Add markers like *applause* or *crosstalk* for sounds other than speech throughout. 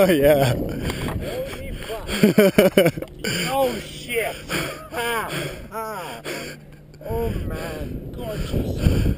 Oh *laughs* yeah. *laughs* Oh shit. Ah, ah. Oh man, gorgeous.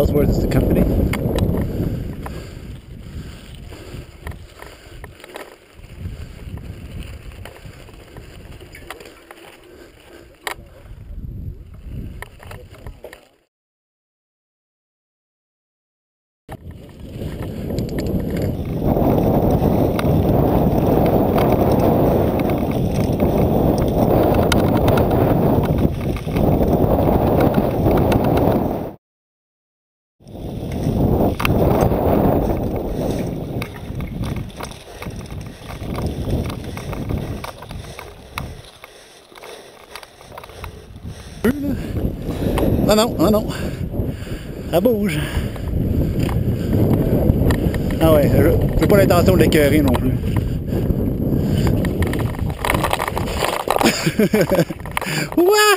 Ellsworth? Is the company. Ah non, ah non. Ça bouge. Ah ouais, je n'ai pas l'intention de l'écœurer non plus. *laughs* Ouah!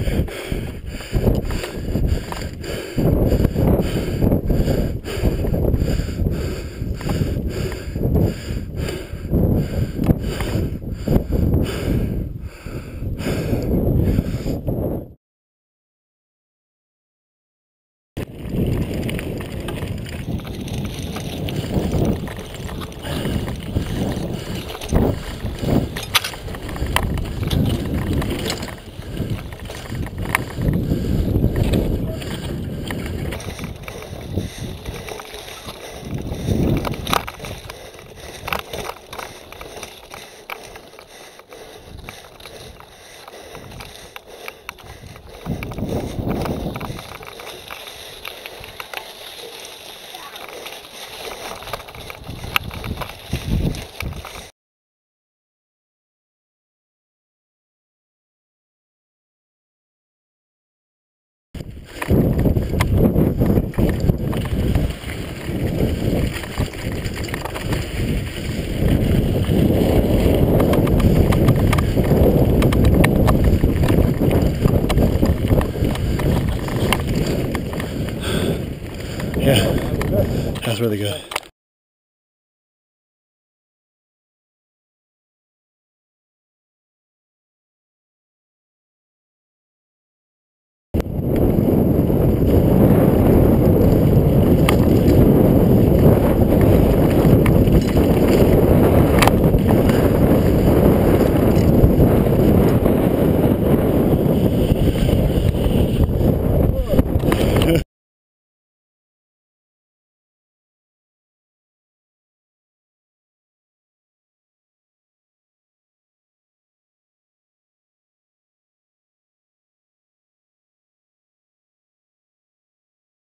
that's really good.